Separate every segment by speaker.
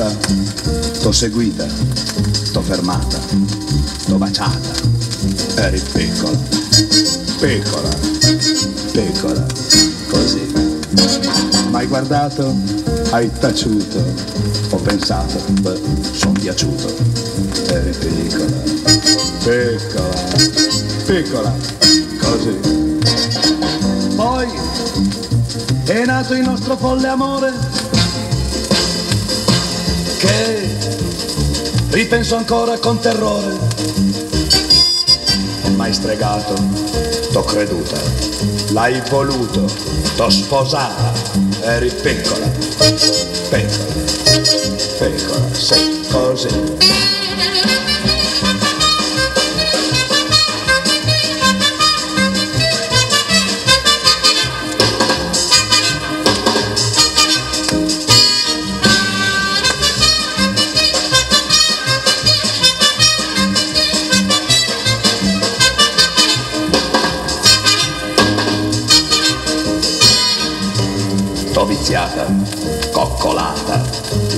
Speaker 1: T'ho seguita, t'ho fermata, t'ho baciata. Eri piccola, piccola, piccola, così. M'hai guardato, hai taciuto, ho pensato, beh, son piaciuto. Eri piccola, piccola, piccola, così. Poi è nato il nostro folle amore che ripenso ancora con terrore. M'hai stregato, t'ho creduta, l'hai voluto, t'ho sposata, eri piccola, piccola, T'ho viziata, coccolata,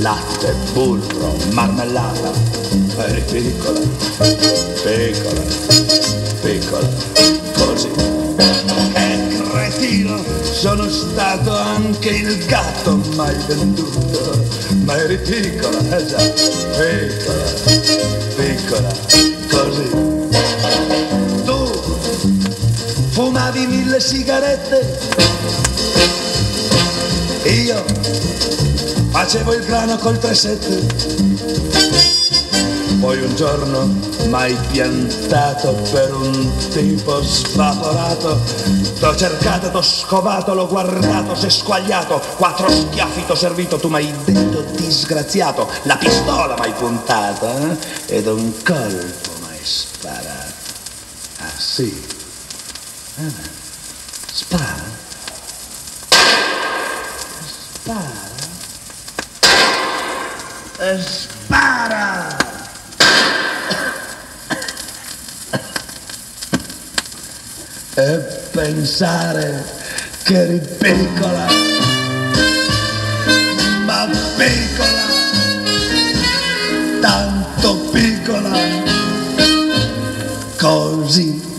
Speaker 1: latte, burro, marmellata. Eri piccola, piccola, piccola, così. Che cretino, sono stato anche il gatto mai venduto. Ma eri piccola, eh già, piccola, piccola, così. Fumavi mille sigarette io facevo il grano col 3-7 Poi un giorno m'hai piantato per un tipo svaporato T'ho cercato, t'ho scovato, l'ho guardato, s'è squagliato Quattro schiaffi t'ho servito, tu m'hai detto disgraziato La pistola m'hai puntata eh? ed un colpo m'hai sparato Ah sì? Ah, spara? Eh, spara. Spara! E pensare che eri piccola, ma piccola, tanto piccola, così